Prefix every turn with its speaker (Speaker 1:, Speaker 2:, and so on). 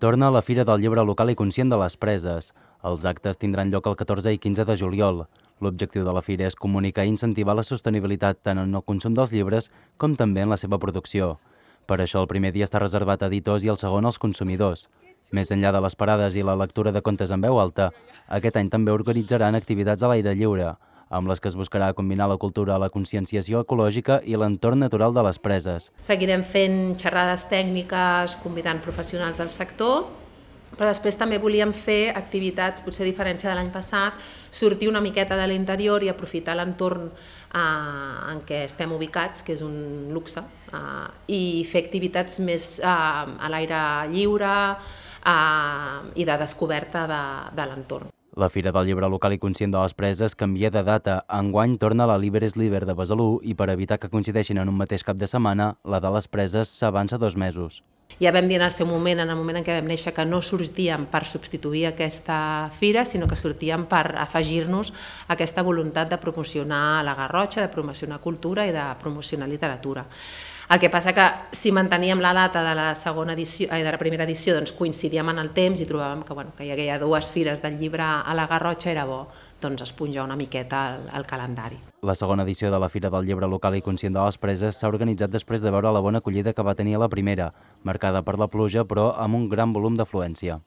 Speaker 1: Torna a la Fira del Llibre Local i Conscient de les Preses. Els actes tindran lloc el 14 i 15 de juliol. L'objectiu de la fira és comunicar i incentivar la sostenibilitat tant en el consum dels llibres com també en la seva producció. Per això el primer dia està reservat a editors i el segon als consumidors. Més enllà de les parades i la lectura de contes en veu alta, aquest any també organitzaran activitats a l'aire lliure, amb les que es buscarà combinar la cultura, la conscienciació ecològica i l'entorn natural de les preses.
Speaker 2: Seguirem fent xerrades tècniques, convidant professionals del sector, però després també volíem fer activitats, potser a diferència de l'any passat, sortir una miqueta de l'interior i aprofitar l'entorn eh, en què estem ubicats, que és un luxe, eh, i fer activitats més eh, a l'aire lliure eh, i de descoberta de, de l'entorn.
Speaker 1: La Fira del Llibre Local i Conscient de les Preses canvia de data. Enguany torna a la Liberes Liber de Besalú i per evitar que coincideixin en un mateix cap de setmana, la de les preses s'avança dos mesos.
Speaker 2: Ja vam dir en el seu moment, en el moment en què vam néixer, que no sortíem per substituir aquesta fira, sinó que sortíem per afegir-nos aquesta voluntat de promocionar la Garrotxa, de promocionar cultura i de promocionar literatura. El que passa que si manteníem la data de la segona edició, eh, de la primera edició, doncs coincidíem en el temps i trobàvem que, bueno, que hi havia dues fires del llibre a la Garrotxa, era bo doncs, esponjar una miqueta el, el calendari.
Speaker 1: La segona edició de la Fira del Llibre Local i Conscient de les Preses s'ha organitzat després de veure la bona acollida que va tenir la primera, marcada per la pluja però amb un gran volum d'afluència.